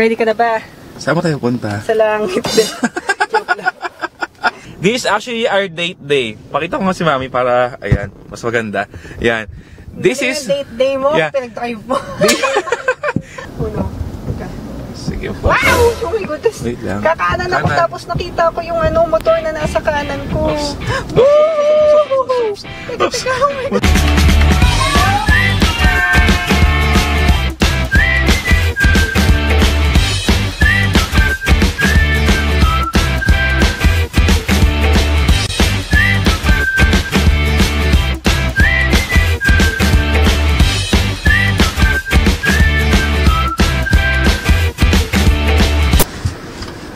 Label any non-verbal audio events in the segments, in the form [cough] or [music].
Ready ka na ba? Saan ba tayo punta? Sa langit din. [laughs] This is actually our date day. Pakita ko nga si Mami para, ayan, mas maganda. Ayan. This is... date day mo, Yeah. pinag-drive mo. [laughs] [laughs] Uno. Sige po. Wow! Oh my goodness. Wait lang. Kakanan ako Kanan. tapos nakita ko yung ano, motor na nasa kanan ko. Oops. Woo! Teka, teka. Oh my God.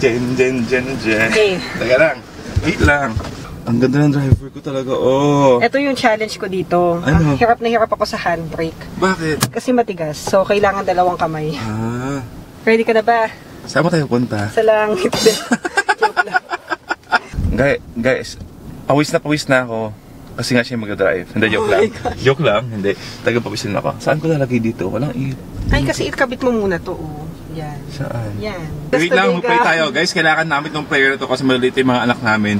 Jen, jen, jen, jen. Okay. Teka lang. Wait lang. Ang ganda ng driver ko talaga. Oh. Ito yung challenge ko dito. Ano? Ah, hirap na hirap ako sa handbrake. Bakit? Kasi matigas. So, kailangan dalawang kamay. Ah. Ready ka na ba? Saan ba tayo punta? Sa langit. [laughs] Joke lang. Guys, guys, pawis na pawis na ako. Kasi nga siya mag-drive. Hindi, joke Oh lang. Joke lang. Hindi. Taga pawisin ako. Saan ko lalagay dito? Walang i... Ay, kasi ikabit mo muna to. Oh. Yan. Saan? Yan. Wait lang, mag-play tayo. Guys, kailangan namin ng player na to kasi maliliit yung mga anak namin.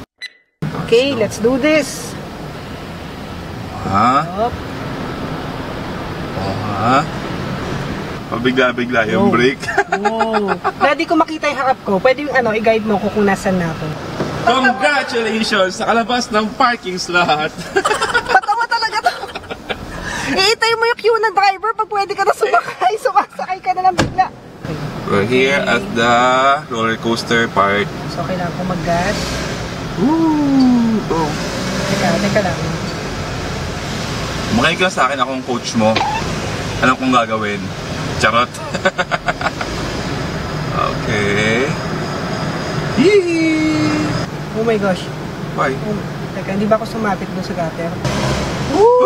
Okay, let's do this. Ha? Up. Ha? Pabigla-bigla yung Wow. break. Wow. Ready ko makita yung harap ko. Pwede yung ano, i-guide mo ko kung nasan na ako. Congratulations sa kalabas ng parking slot. [laughs] Patawa talaga to. Iitay mo yung queue ng driver pag pwede ka na sumakay. Sumasakay ka na lang bigla. We're here at the roller coaster part. So, kailangan ko mag-gas. Woo! Oh. Teka, teka lang. Makinig ka sa akin, akong coach mo. Alam kong gagawin. Charot. [laughs] okay. Yee! Oh my gosh. Bye. Oh, teka, hindi ba ako sumapit doon sa gutter? Woo!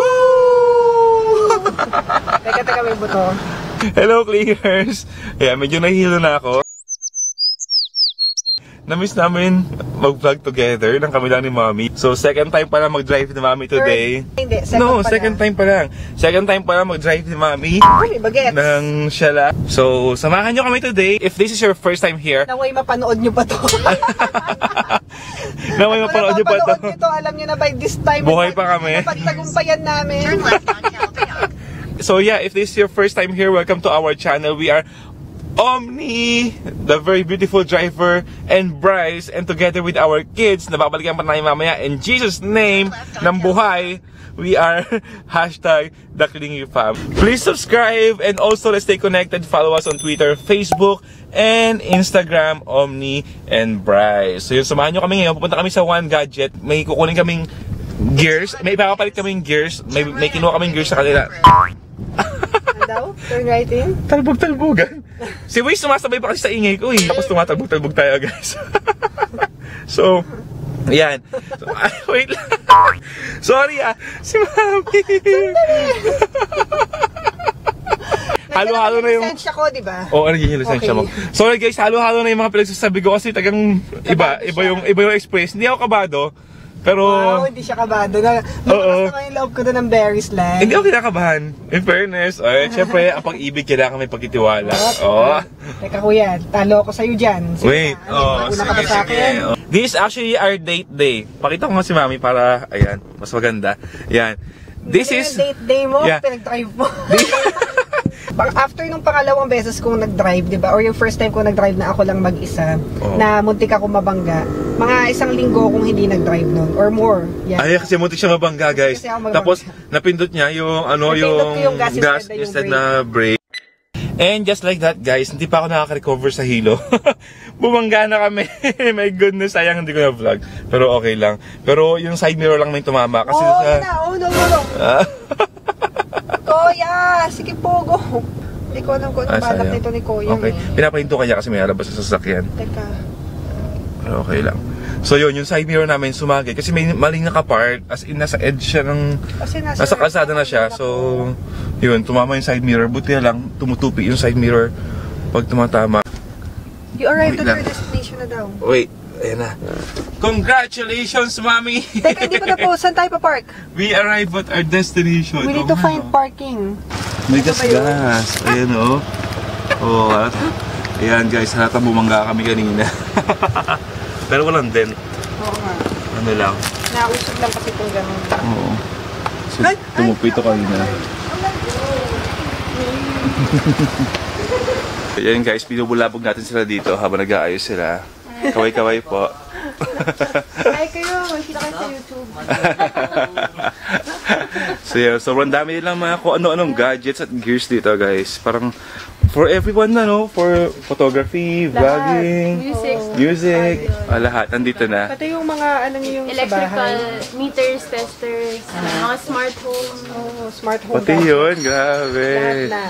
[laughs] Teka, teka, may buto. Hello, Clingers! Yeah, medyo nahihilo na ako. Namiss namin mag-vlog together ng kami lang ni Mommy. So, second time pa lang mag-drive ni Mommy today. Third. Hindi, second no, pa second lang. time pa lang. Second time pa lang mag-drive ni Mommy Uy, bagets. ng Shala. So, samahan nyo kami today. If this is your first time here, Naway mapanood nyo pa to. [laughs] na may mapanood nyo pa ito. Mapanood nyo to, alam nyo na by this time. Buhay pa kami. Napagtagumpayan namin. Turn left on. So yeah, if this is your first time here, welcome to our channel. We are Omni, the very beautiful driver, and Bryce, and together with our kids, na babalikan pa namin mamaya, in Jesus' name, ng buhay, we are [laughs] hashtag the Clingy Fam. Please subscribe and also let's stay connected. Follow us on Twitter, Facebook, and Instagram, Omni and Bryce. So yun, samahan nyo kami ngayon. Pupunta kami sa One Gadget. May kukunin kaming gears. May ipapapalit kaming gears. May, may kinuha kaming gears sa kanila. Daw? Turn right in? Talbog-talbogan. Si Waze sumasabay pa kasi sa ingay ko eh. Tapos tumatalbog-talbog tayo guys. [laughs] so, yan. So, [laughs] ay, wait lang. Sorry ah. Si Mami. [laughs] Halo-halo na yung... Lisensya ko, di ba? Oo, oh, naging yung lisensya Okay. mo. Sorry guys, halo-halo na yung mga pinagsasabi ko kasi tagang iba, iba yung iba yung express. Hindi ako kabado. Pero Wow, hindi siya kabado. Na, Oo. Lumakas naman yung loob ko doon ng berries lang. hindi ako kinakabahan. In fairness, ay, syempre, ang pag-ibig kailangan may pagtitiwala. Oh. Teka kuya, talo ako sa'yo dyan. Sige Wait, na. Oh, una ka sige, ba sa sige. akin? Oh. This is actually our date day. Pakita ko nga si Mami para, ayan, mas maganda. Ayan. This is... date day mo, Yeah. pinag-drive mo. [laughs] Pag after nung pangalawang beses kong nag-drive, di ba? Or yung first time ko nag-drive na ako lang mag-isa, Oo. na muntik ako mabangga, mga isang linggo kung hindi nag-drive nun, or more. Yeah. Ay, kasi muntik siya mabangga, guys. Mabangga. Tapos, napindot niya yung, ano, Napindot yung, yung gas gas instead na yung instead na brake. And just like that, guys, hindi pa ako nakaka-recover sa hilo. [laughs] Bumangga na kami. [laughs] My goodness, sayang hindi ko na vlog. Pero okay lang. Pero yung side mirror lang may tumama. Kasi Oo, sa... na. Oh, no, no, no. [laughs] Ah, Kuya, sige pogo. Hindi ko alam kung ah, ano balak sayang. nito ni Kuya. Okay. Eh. Pinapahinto kanya kasi may alabas sa sasakyan. Teka. Okay lang. So yun, yung side mirror namin sumagi. Kasi may maling nakapark. As in, nasa edge siya ng... Kasi nasa, Nasa kalsada na siya. So, yun, tumama yung side mirror. Buti na lang, tumutupi yung side mirror pag tumatama. You arrived lang. your destination na daw. Wait, ayan na. Congratulations, Mami! Teka, hindi pa na po. Saan tayo pa-park? We arrived at our destination. We need Oh, to find parking. May Ano gas-gas. Ayan, oh. Oh, at Ayan guys, halata bumangga kami kanina. [laughs] Pero walang dent. Oo nga. Ano lang. Nausog lang kasi itong ganun. Oo. So, tumupi ito kanina. [laughs] Ayan guys, binubulabog natin sila dito habang nag-aayos sila. Kaway-kaway po. Ay kayo, makikita kayo sa YouTube. [laughs] so yeah, sobrang dami nilang mga kung ano-anong gadgets at gears dito guys. Parang for everyone na no, for photography, vlogging, Music. music, ah, lahat nandito na. Pati yung mga ano nyo yung sa Electrical bahay. meters, testers, mga smart home. Oh, smart home Pati gadgets. yun, Lahat grabe. na.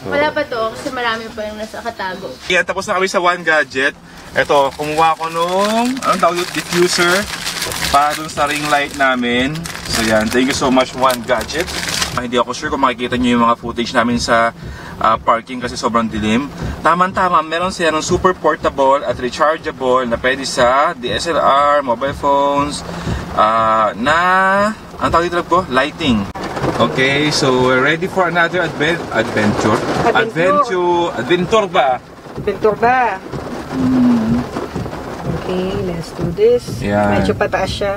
Wala pa to kasi marami pa yung nasa katago. Yan, tapos na kami sa One Gadget. Ito, kumuha ko nung, anong tawag yung diffuser para dun sa ring light namin. So yan, thank you so much One Gadget. Ah, hindi ako sure kung makikita nyo yung mga footage namin sa ah, parking kasi sobrang dilim. Tama-tama, meron sila ng super portable at rechargeable na pwede sa DSLR, mobile phones, ah, na, ang tawag dito ko? Lighting. Okay, so we're ready for another adven- adventure. Adventure. Adventure. Adventure ba? Pintur ba? Okay, let's do this. Yan. Medyo pataas siya.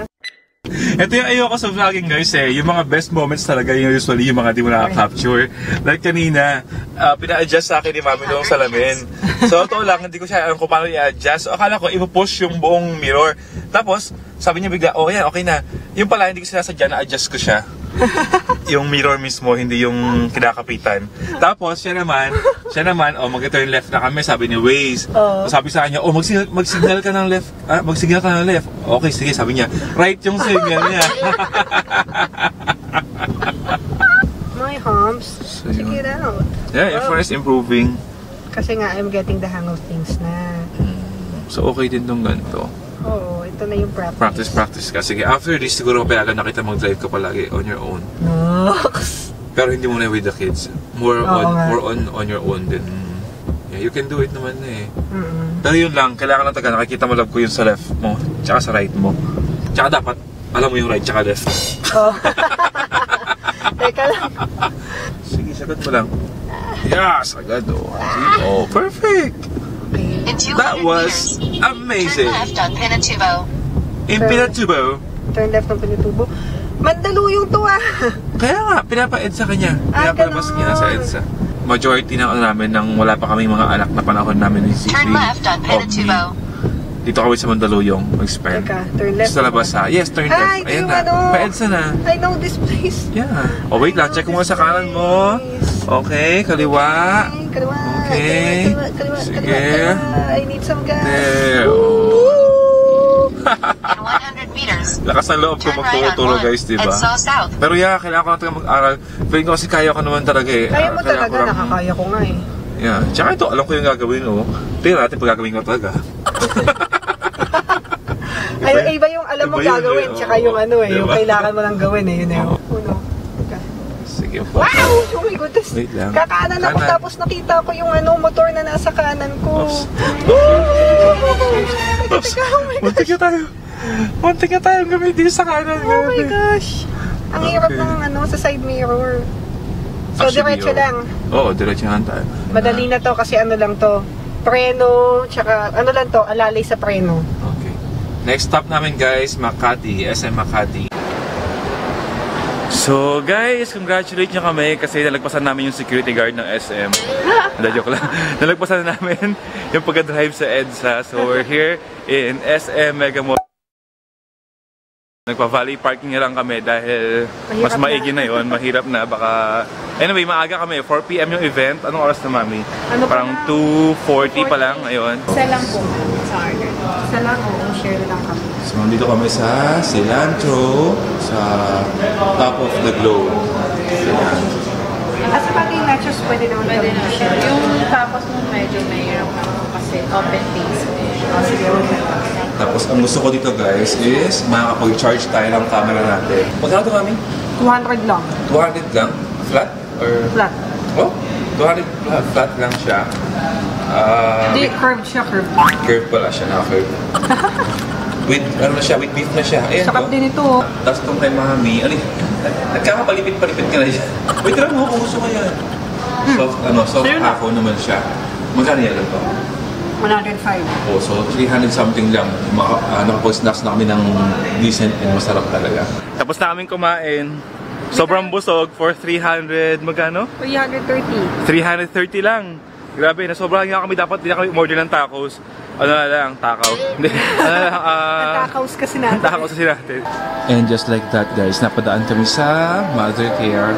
Ito yung ayoko sa vlogging guys eh. Yung mga best moments talaga yung usually yung mga di mo nakaka-capture. Like kanina, uh, pina-adjust sa akin ni Mami nung salamin. So totoo lang, hindi ko siya alam kung paano i-adjust. So, akala ko ipo-push yung buong mirror. Tapos, sabi niya bigla, oh yan, okay na. Yung pala, hindi ko sinasadya na-adjust ko siya. [laughs] yung mirror mismo, hindi yung kinakapitan. Tapos, siya naman, siya naman, oh, mag-turn left na kami, sabi ni Waze. Oo. Sabi sa kanya, oh, mag-signal, mag-signal ka ng left. Ah, mag-signal ka ng left. Okay, sige, sabi niya. Right yung signal niya. [laughs] My humps. So, Check it out. yeah, phone is improving. Kasi nga, I'm getting the hang of things na. So, okay din tong ganito. Oo, ito na yung practice. Practice, practice ka. Sige, after this, siguro pala nakita mag-drive ka palagi on your own. Nox. [laughs] Pero hindi muna with the kids. More Oo on nga. more on on your own then yeah, you can do it naman na eh. Mm-mm. Pero yun lang, kailangan lang taga nakikita mo love ko yung sa left mo, tsaka sa right mo. Tsaka dapat, alam mo yung right tsaka left. [laughs] Oh. [laughs] Teka lang. Sige, sagot mo lang. Yes, agad oh. Oh, perfect! In 200 That was meters, turn amazing! left on Pinatubo. In Pinatubo, Turn left ng pinitubo. Mandaluyong to ah. kaya nga, pinapa-ed sa kanya. Ah, Pinapalabas niya sa EDSA. Majority ng ano namin, nang wala pa kaming mga anak na panahon namin ni si Turn left on Pinatubo. Dito kami sa Mandaluyong, mag-spend. Teka, turn left. Sa labas ha? Yes, turn left. Ay, Ayan yung na. ano. Pa-EDSA na. I know this place. Yeah. Oh, wait lang. Check mo sa kanan mo. Okay, kaliwa. Okay, kaliwa. Okay. Kaliwa, kaliwa, Sige. kaliwa, kaliwa. I need some gas. There. In 100 meters, Lakas ng loob ko turn right on magtuturo 1 guys, di ba? and so south. Pero yeah, kailangan ko na talaga mag-aral. Feeling ko kasi kaya ko naman talaga eh. Kaya Ah, mo kailangan talaga, ko lang- nakakaya ko nga eh. Yeah. Tsaka ito, alam ko yung gagawin oh. Tingnan natin pag gagawin ko talaga. [laughs] Ay, iba yung alam mo Iba yun gagawin, eh, tsaka oo. yung ano eh, yung Diba? kailangan mo lang gawin eh, yun eh. Oo. Sige po. Wow! Oh my goodness. Wait lang. Kakanan ako Kanan. tapos nakita ko yung ano, motor na nasa kanan ko. Oops. Oops. teka, oh. Muntik na tayo. Muntik na tayo gamitin sa kanan. Oh my gosh. Ang hirap Okay. ng ano, sa side mirror. So, Actually, diretso oh. lang. Oo, diretso lang tayo. Madali na to kasi ano lang to. Preno, tsaka ano lang to, alalay sa preno. Okay. Next stop namin guys, Makati, SM Makati. So guys, congratulate nyo kami kasi nalagpasan namin yung security guard ng SM. [laughs] Hindi, joke lang. [laughs] Nalagpasan na namin [laughs] yung pagka-drive sa EDSA. So we're here in SM Mega Mall. Nagpa-valley parking na lang kami dahil Mahirap mas na. maigi na yon, mahirap na baka Anyway, maaga kami, 4 PM yung event. Anong oras na mami? Ano pa Parang na? 2:40 pa lang, ayun. Isa lang po sa order. Isa lang, oo, share lang kami. So, nandito kami sa Cilantro, sa top of the globe. Ayan. Ah, sa bagay nachos, pwede naman Pwede kami na siya. Yung tapos mo medyo mahirap na kasi open face. Oh, sige, okay. Tapos, ang gusto ko dito guys is makakapag-charge tayo ng camera natin. Magkano ito kami? 200 lang. 200 lang? Flat? Or... Flat. Oh, 200 flat, flat lang siya. Ah, Hindi, curved siya, curved. curve pala siya, naka-curve. [laughs] with, ano na siya, with beef na siya. Ayan, Sarap oh. din ito. oh. Tapos itong kay Mami, ano, nagkakapalipit-palipit ka na siya. Wait lang mo, kung gusto ko yan. Soft, ano, soft na. ako naman siya. Magkano yan to? 105. Oh, so 300 something lang. Maka, uh, nakapag-snacks na kami ng decent and masarap talaga. Tapos na kaming kumain. Sobrang busog for 300, magkano? 330. 330 lang. Grabe, nasobrahan nga kami dapat, hindi na kami umorder ng tacos. Ano na lang, takaw. [laughs] Hindi, ano na lang, ah... Takaws kasi natin. takaw sa natin. And just like that guys, napadaan kami sa Mother Care.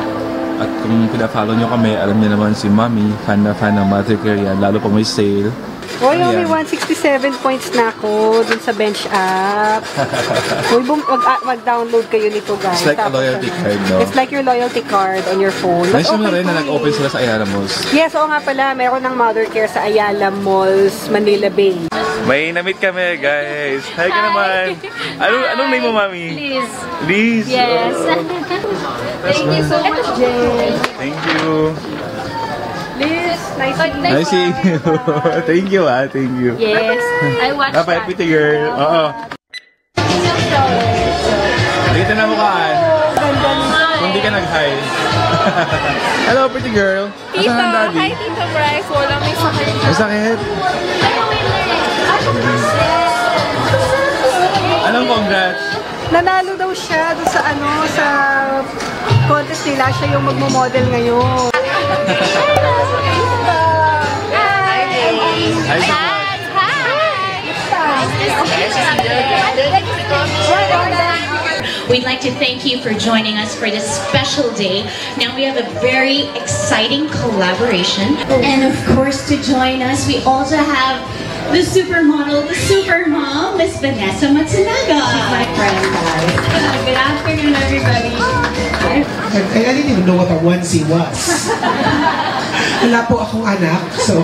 At kung pina-follow nyo kami, alam niyo naman si Mami, fan na fan ng Mother Care yan, lalo pa may sale. Oy, Ano may yan? 167 points na ako dun sa bench app. [laughs] Mag, ah, mag-download kayo nito, guys. It's like a Tapos, loyalty ano, card, no? It's like your loyalty card on your phone. Mas Nice okay rin na nag-open sila sa Ayala Malls. Yes, oo nga pala. Meron ng Mother Care sa Ayala Malls, Manila Bay. May namit kami, guys. Hi ka Hi. naman. Anong, anong name mo, Mami? Liz. Liz. Yes. Oh, [laughs] Thank you so much, Jay. thank you. Liz, nice meet Nice seeing you. [laughs] thank you, ah. Thank you. Yes. I watched Dapat, that. pretty girl. Oo. Dito na mukhaan. Kung di ka nag-hi. [laughs] Hello, pretty girl. Tito, hi Tito Bryce. Wala may sakit. May sakit. Anong congrats? Nanalo daw siya doon sa ano, sa contest nila. Siya yung magmo-model ngayon. We'd like to thank you for joining us for this special day. Now we have a very exciting collaboration. And of course, to join us, we also have the supermodel, the super mom, Miss Vanessa Matsunaga. Good afternoon, everybody. I, I didn't even know what a onesie was. Wala po akong anak, so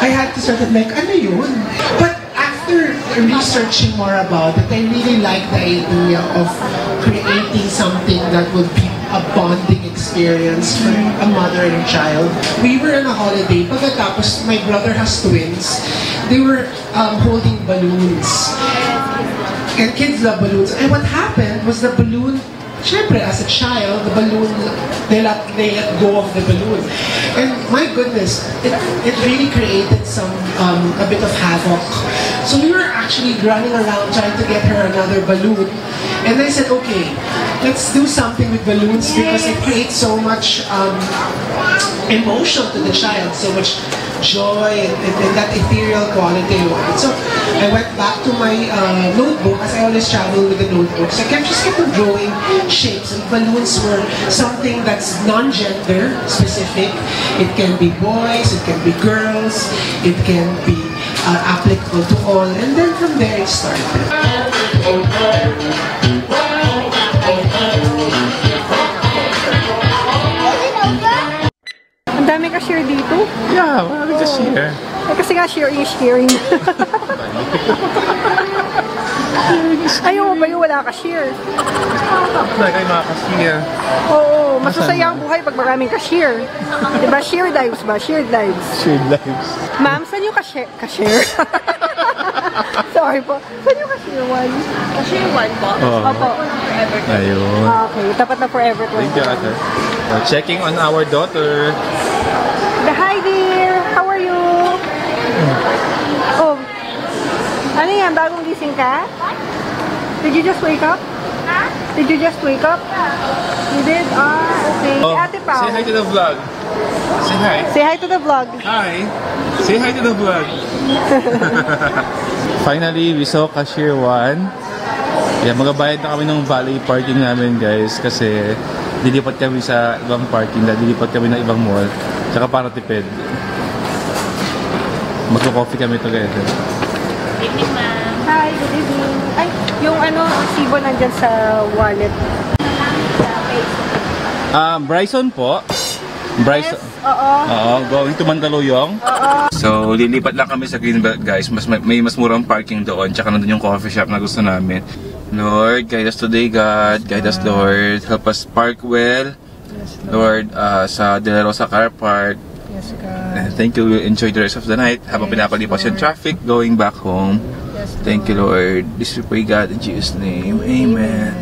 I had to sort of like, ano yun? But after researching more about it, I really like the idea of creating something that would be a bonding experience for a mother and a child. We were on a holiday, pagkatapos my brother has twins, they were um, holding balloons. And kids love balloons. And what happened was the balloon, syempre as a child, the balloon, they let, they let go of the balloon. And my goodness, it, it really created some, um, a bit of havoc. So we were actually running around trying to get her another balloon. And I said, okay, let's do something with balloons because it creates so much um, emotion to the child, so much joy and, and, that ethereal quality. So I went back to my uh, notebook as I always travel with the notebooks. I kept just kept on drawing shapes and balloons were something that's non-gender specific. It can be boys, it can be girls, it can be uh, applicable to all, and then from there it started. Ang dami ka-share dito. Yeah, marami ka share. Eh, kasi nga sharing is sharing. [laughs] Ayaw mo ba yung wala ka-share? Wala kayo mga ka-share. Oo, mas masaya ang buhay pag maraming ka-share. Diba? Share lives ba? Shared lives. Shared lives. Ma'am, saan yung ka-share? Ka-share? [laughs] Sorry po. Saan yung ka-share one? Ka-share one po. Oo. Opo. Ayun. Ah, okay. Tapat na forever. Thank you, ate. Checking on our daughter. The hi dear! How are you? Oh. Ano yan? Bagong gising ka? Did you just wake up? Did you just wake up? You did? Ah, okay. Oh, Ate Pao. say hi to the vlog. Say hi. Say hi to the vlog. Hi. Say hi to the vlog. [laughs] Finally, we saw Cashier 1. Yeah, magabayad na kami ng valley parking namin guys kasi lilipat kami sa ibang parking na lilipat kami ng ibang mall tsaka para tipid. Magko-coffee kami together. Evening, ma'am. Hi, good evening. Ay, yung ano, resibo nandyan sa wallet. Um, Bryson po. Bryson. Oo. Oo, going to Mandaluyong. So, lilipat lang kami sa Greenbelt, guys. Mas may, may mas murang parking doon. Tsaka nandun yung coffee shop na gusto namin. Lord, guide us today, God. Guide us, Lord. Help us park well. Lord, uh, sa De La Rosa Car Park. Yes, God. And thank you. We'll enjoy the rest of the night habang pinapalipas yung traffic going back home. Yes, Thank you, Lord. This we pray, God, in Jesus' name. Amen.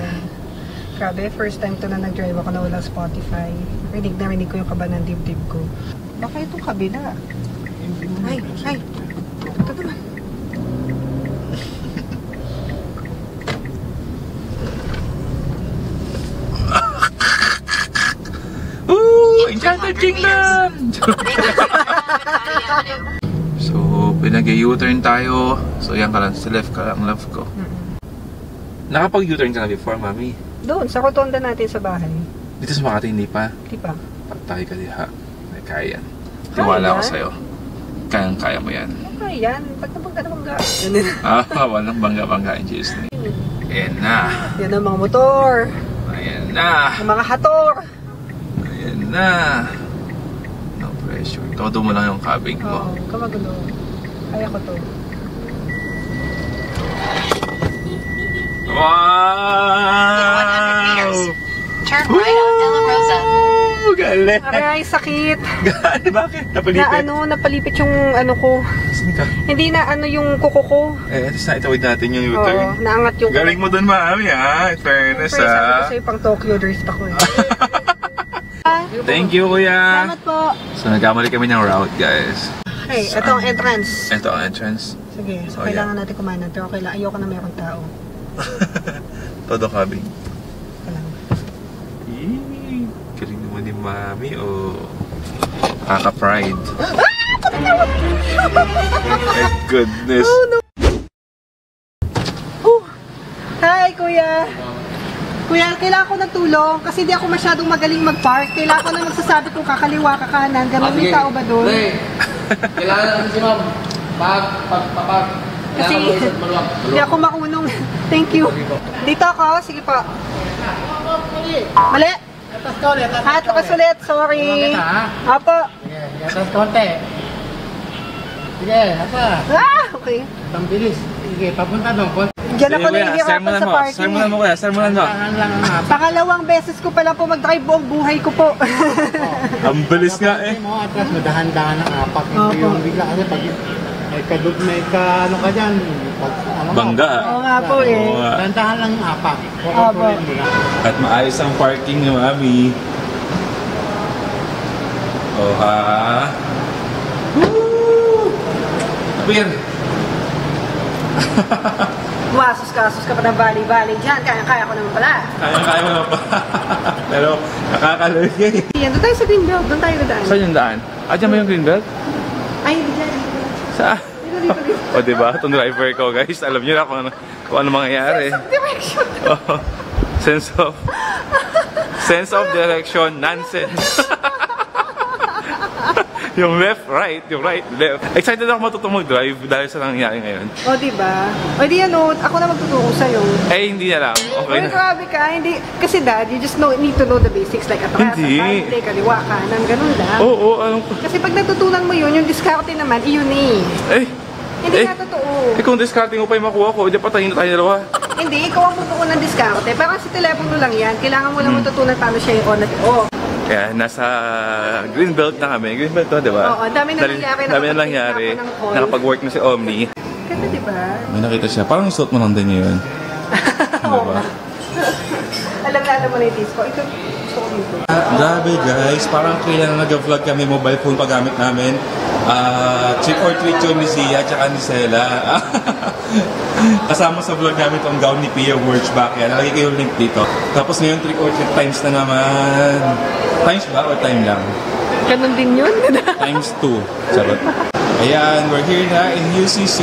Grabe, first time to na nag-drive ako na walang Spotify. Rinig na rinig ko yung kaba ng dibdib ko. Baka itong kabila. Ay, ay. Ito naman. Ooh! Enchanted 200 Kingdom! Valley [laughs] Avenue. so, pinag-U-turn tayo. So, yan ka lang. Sa left ka lang, left ko. Nakapag-U-turn ka na before, mami. Doon, sa rotonda natin sa bahay. Dito sa Makati, hindi pa. Di ba? Patay ka diha. May kaya yan. Tiwala ako sa'yo. Kayang-kaya mo yan. Ay, yan. Ba't nabangga nabangga? [laughs] Ah, walang bangga-bangga in Jesus name. Ayan na. Yan ang mga motor. Ayan na. Ang mga hator. Na. No pressure. Todo mo lang yung cabin Oo, mo. kamagulo. Kaya ko to. Wow! Turn right on De La Rosa. Galing. Aray, sakit. Galing. [laughs] Bakit? Napalipit. Na ano, napalipit yung ano ko. Saan ka? Hindi na ano yung kuko ko. Eh, at least naitawid natin yung Oo, U-turn. naangat yung Galing mo dun, mami, ha? In fairness, Siyempre, sabi ko ha? sa'yo, pang Tokyo drift ako eh. [laughs] Ah, Thank you, kuya. Salamat po. So, nagkamali kami ng route, guys. Hey, ito ang entrance. Ito ang entrance. Sige, so Oh, kailangan natin kumanan. Pero kailangan, ayoko na mayroong tao. [laughs] Todo. Kailangan. Eee, galing naman ni mami, oh. Kaka-pride. My goodness. [laughs] Oh, no. Oh. Hi, kuya. Kuya, kailangan ko ng tulong kasi di ako masyadong magaling mag-park. Kailangan ko na magsasabi kung kakaliwa, kakanan. Ganun may tao ba doon? Pre, kailangan natin si ma'am. Pag, pag, pag, Kasi isip maluwag. [laughs] hindi ako makunong. Thank you. Dito ako. Sige po. Mali. Atas ka ulit, atas Ha, ka ulit. Sorry. Tulungan kita, ha? Apo. Sige, atas konti. Sige, apa? Ah, okay. Ang bilis. Sige, papunta doon. Diyan ako nahihirapan sa mo. parking. Sermonan mo, eh. kuya. Sermonan mo. Pangalawang beses ko pa lang po mag-drive buong buhay ko po. [laughs] Ang bilis nga eh. Mo, atras mo, dahan-dahan ang apak. Opo. Hindi yung bigla kasi pag may kadug, may ka, ano ka dyan. Pag, ano mo, Bangga. Oo nga po eh. Dahan-dahan lang ang apak. Mo. At maayos ang parking ni mami. Oh, ha? Woo! Ano yan? [laughs] Wasos-kasos ka pa ng bali-bali dyan. Kaya-kaya ko naman pala. Kaya-kaya mo naman pa. [laughs] Pero nakakaluwi ka eh. Yan, doon tayo sa Greenbelt. Doon tayo dadaan. Saan yung daan? Ah, dyan ba yung greenbelt? Ay, hindi dyan. Saan? [laughs] O, diba? Itong driver ko, guys. Alam niyo na kung ano, kung ano mangyayari. Direction. [laughs] Oh, sense of... Sense of direction, nonsense. Yung left, right, yung right, left. Excited ako matutong mag-drive dahil sa nangyayari ngayon. O, diba? O, di ano, ako na magtuturo sa'yo. Eh, hindi na lang. Okay Uy, na. grabe ka. Hindi, kasi dad, you just know, need to know the basics like atras, Hindi. abante, kaliwa, kanan, ganun lang. Oo, oo, ko. Kasi pag natutunan mo yun, yung diskarte naman, iyon eh. Eh, Hindi eh, nga totoo. eh kung discarding mo pa yung makuha ko, hindi patayin na tayo dalawa. Hindi, ikaw ang bubuo ng diskarte. Parang sa telepono lang yan. Kailangan mo lang Hmm. matutunan paano siya yung on at off. Kaya nasa green belt na kami. Green belt to, di ba? Oo, dami na nangyari. Dami na nangyari. Nakapag-work na si Omni. Ganda, di ba? May nakita siya. Parang suot mo lang din yun. [laughs] diba? Alam na alam mo na yung taste ko. Ito, gusto ko dito. Grabe guys, parang kailan nag-vlog kami mobile phone paggamit namin. Ah, trick or treat yun ni Zia at ni Sela. [laughs] Kasama sa vlog namin itong gown ni Pia Wurchbach. Yan, nalagay yung link dito. Tapos ngayon trick or treat times na naman. Times ba or time lang? Ganun din yun. [laughs] Times 2. Charot. Ayan, we're here na in UCC.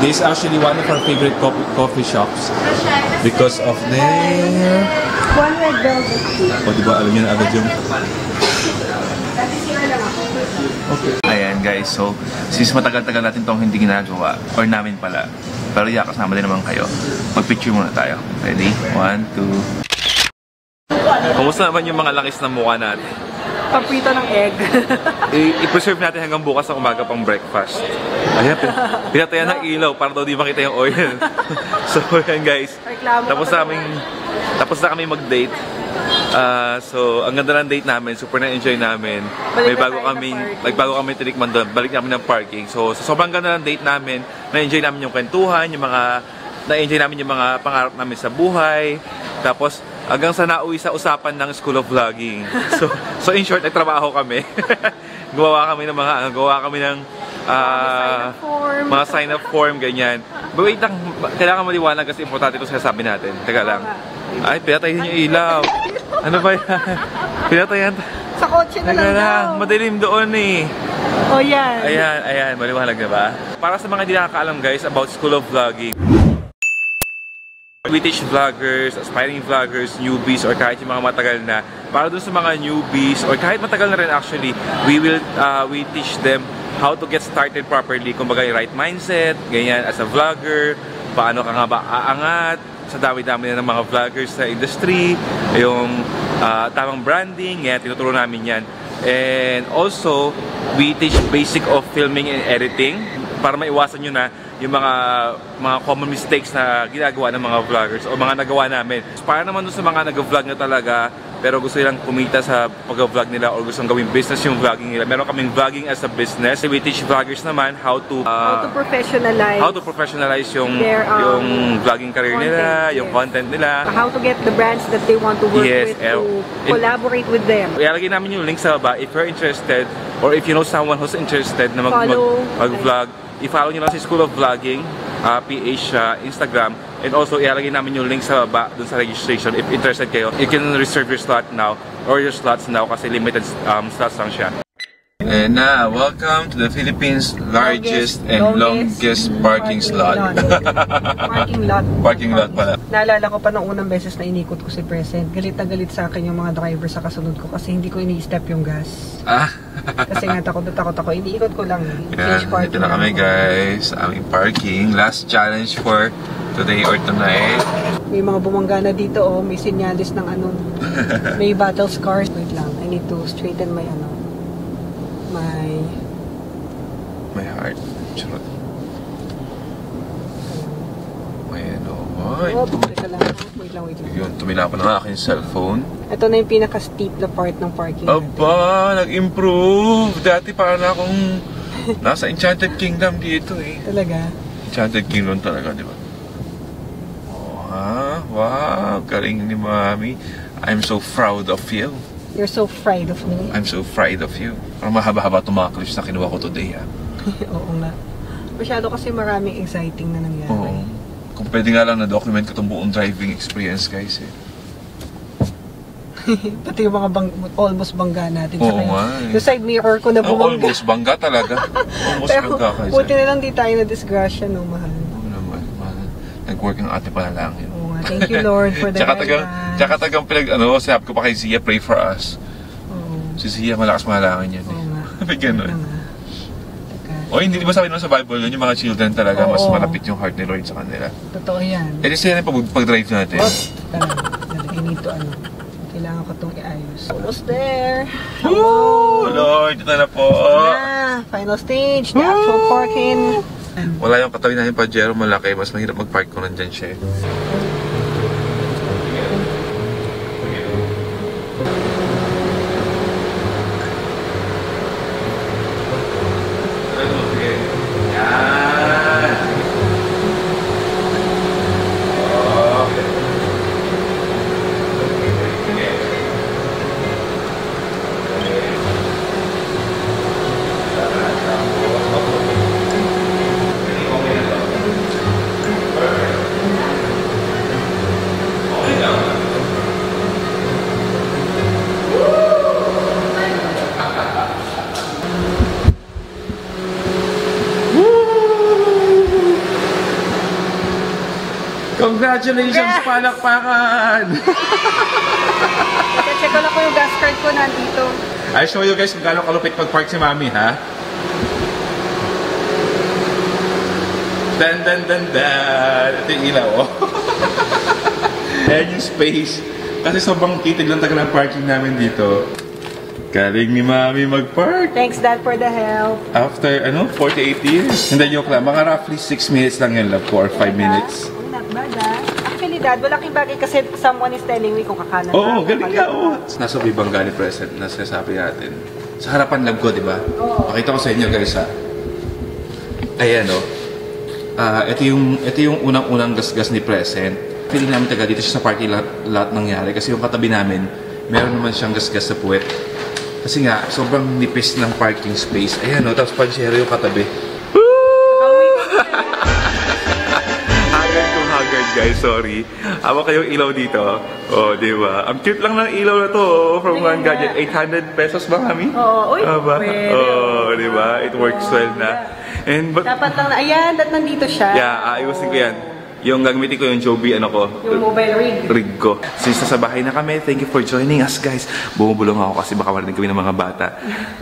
This is actually one of our favorite coffee, coffee shops. Because of their... One red velvet tea. O, di ba alam niyo na agad yung... guys, so since matagal-tagal natin tong hindi ginagawa, or namin pala, pero yeah, kasama din naman kayo, mag-picture muna tayo. Ready? One, two... Kumusta naman yung mga langis na mukha natin? Paprito ng egg. [laughs] I- i-preserve natin hanggang bukas ng umaga pang breakfast. Ayan, pin- pinatayan ng ilaw para daw di makita yung oil. [laughs] so, ayan guys. Reklamo Tapos na kaming, tapos na kami mag-date. Ah, so, ang ganda ng date namin, super na-enjoy namin. Balik may bago kaming, may bago kami tinikman doon. Balik namin ng parking. So, so, sobrang ganda ng date namin. Na-enjoy namin yung kwentuhan, yung mga, na-enjoy namin yung mga pangarap namin sa buhay. Tapos, hanggang sa nauwi sa usapan ng School of Vlogging. [laughs] So, so in short, nagtrabaho kami. [laughs] gawa kami ng mga, gawa kami ng ah, form. mga sign up form, ganyan. But wait lang, kailangan maliwanag kasi importante ito sinasabi natin. Teka lang. Ay, pinatayin niyo yung ilaw. Ano ba yan? Pinatayan. Sa kotse na lang daw. madilim doon eh. O yan. Ayan, ayan, maliwanag na ba? Para sa mga hindi nakakaalam guys about School of Vlogging, we teach vloggers, aspiring vloggers, newbies, or kahit yung mga matagal na. Para dun sa mga newbies, or kahit matagal na rin actually, we will, uh, we teach them how to get started properly. Kumbaga right mindset, ganyan, as a vlogger, paano ka nga ba aangat, sa dami-dami na ng mga vloggers sa industry, yung uh, tamang branding, yan, tinuturo namin yan. And also, we teach basic of filming and editing para maiwasan nyo na yung mga mga common mistakes na ginagawa ng mga vloggers o mga nagawa namin. Para naman dun sa mga nag-vlog na talaga pero gusto nilang kumita sa pag-vlog nila or gustong gawing business yung vlogging nila. Meron kaming vlogging as a business. We teach vloggers naman how to How uh, to professionalize. how to professionalize yung Their, um, yung vlogging career nila, content, yung yes. content nila. How to get the brands that they want to work Yes, with eh, to it- collaborate with them. Ilalagay namin yung link sa baba if you're interested or if you know someone who's interested na mag, mag, Follow. mag-vlog, i-follow nyo lang si School of Vlogging, uh, PH siya, Instagram, and also ilalagay namin yung link sa baba dun sa registration if interested kayo. You can reserve your slot now or your slots now kasi limited um, slots lang siya. And now, welcome to the Philippines largest and longest parking slot. [laughs] parking lot. Parking lot pala. Naalala ko pa nung unang beses na inikot ko si Present. Galit na galit sa akin yung mga driver sa kasunod ko kasi hindi ko ini-step yung gas. Ah, Kasi nga takot na takot ako. Iniikot ko lang. eh. Yan, Finish parking ito na kami ako. guys sa aming parking. Last challenge for today or tonight. May mga bumangga na dito oh. May sinyalis ng ano. [laughs] may battle scars. Wait lang. I need to straighten my ano. My... My heart. Charot. May ano. Ay, Oh, teka lang. Wait lang, wait lang. yun, tumila ng aking cellphone. Ito na yung pinaka-steep na part ng parking. Aba, nag-improve. Dati parang na akong nasa Enchanted Kingdom dito eh. Talaga. Enchanted Kingdom talaga, di ba? Oh, ha? Wow, galing ni Mami. I'm so proud of you. You're so fried of me. I'm so proud of you. Parang mahaba-haba itong mga clips na kinuha ko today, ha? [laughs] Oo nga. Masyado kasi maraming exciting na nangyari. Oo. Kung pwede nga lang na-document ko itong buong driving experience, guys, eh. [laughs] Pati yung mga bang, almost bangga natin. Oo Saka yung- nga eh. Yung side mirror ko na Oh, bumangga. almost bangga talaga. [laughs] Almost Pero bangga kayo. buti na lang di tayo na disgrasya, no, mahal. Oo naman, mahal. Nag-work ang ate panalangin. Oo nga. Thank you, Lord, for the Tsaka tagang, tsaka tagang pinag, ano, sinabi ko pa kay Zia, pray for us. Oo. Si Zia, malakas manalangin yan Oo eh. [laughs] May ganun. O hindi, di ba sabi naman sa Bible yun, yung mga children talaga, mas Oo. malapit yung heart ni Lord sa kanila. Totoo yan. Eh, di sila yung pag- pag-drive natin. But, tara. I need to, ano, kailangan ko itong iayos. Almost there. Woo! Lord, ito na po. Na, final stage, the actual parking. Wala yung katabi namin Pajero, malaki. Mas mahirap mag-park kung nandyan siya eh. Congratulations, palakpakan! Check ko lang ko yung gas card ko nandito. I'll show you guys kung gaano kalupit pag-park si Mami, ha? Dan, dan, dan, dan. Ito yung ilaw, oh. [laughs] Ayan yung space. Kasi sobrang kitig lang taga ng parking namin dito. Galing ni Mami mag-park. Thanks, Dad, for the help. After, ano, 48 years. Hindi, joke lang. Mga roughly 6 minutes lang yan, love ko, or 5 minutes. Oh, not bad, ah. Actually, Dad, malaking bagay kasi someone is telling me kung kakanan Oo, na, galing ka, oo. Nasa Bibanggali present na sinasabi natin. Sa harapan lab ko, di ba? Pakita ko sa inyo, guys, ha. Ayan, oh. Ah, ito yung ito yung unang-unang gasgas ni Present. feeling namin taga dito siya sa parking lot, lot nangyari kasi yung katabi namin, meron naman siyang gasgas sa puwet. Kasi nga, sobrang nipis ng parking space. Ayan o, tapos pansyero yung katabi. Sorry. Hawa kayong ilaw dito. Oh, di ba? Ang cute lang ng ilaw na to oh, from One Gadget. 800 pesos ba kami? Oo, uy, pwede. Oh, di ba? It works well na. And but, Dapat lang na, ayan, at nandito siya. yeah, aayusin ko yan. Yung gagamitin ko yung Joby, ano ko, Yung mobile rig. rig ko. Since nasa bahay na kami, thank you for joining us guys. Bumubulong ako kasi baka marinig kami ng mga bata.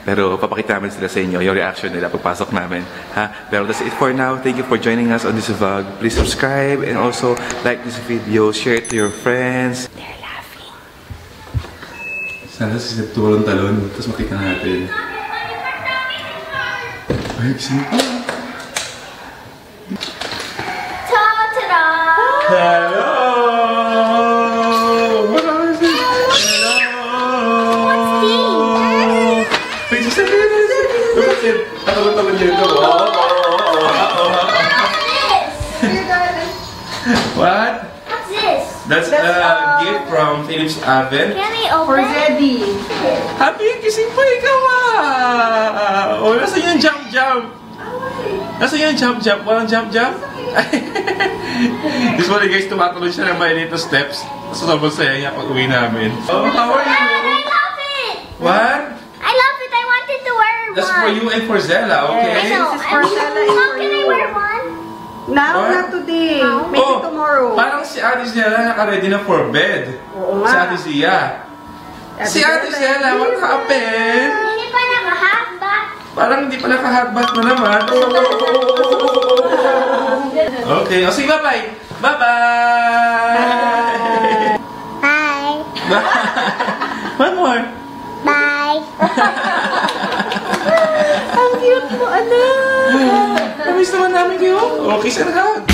Pero papakita namin sila sa inyo, yung reaction nila pagpasok namin. Ha? Pero that's it for now. Thank you for joining us on this vlog. Please subscribe and also like this video, share it to your friends. They're laughing. Sana si Seb talon-talon, tapos makita natin. Ay, gising Hello! What is it? Hello! Wait, just a minute. Look at it. Tatalon-talon dito. Oh, oh, oh, oh, oh. What? What's this? That's a gift from Philips Oven. Can we For open? Zeddy. Happy gising pa ikaw ah! Oh, nasa yung jump jump? Nasa yung jump jump? Walang jump jump? This morning guys, tumatalon siya ng mainit na steps. So, sobrang saya niya pag uwi namin. Oh, how are I you? love it. What? I love it. I wanted to wear That's one. for you and for Zella, okay? I know. This is for I- Stella and How can I wear one? Now, What? not today. Maybe tomorrow. Oh, Parang si Ate Zella naka-ready na for bed. Oo nga. Si Ate Zia. Si Ate Zella, what happened? Hindi pa naka-half back. Parang hindi pa naka-hotbath na naman. Okay, o sige, bye-bye. Bye-bye! Bye. [laughs] One more. Bye. [laughs] Ang cute mo, anak. Namiss naman namin kayo. Okay, sir, hug.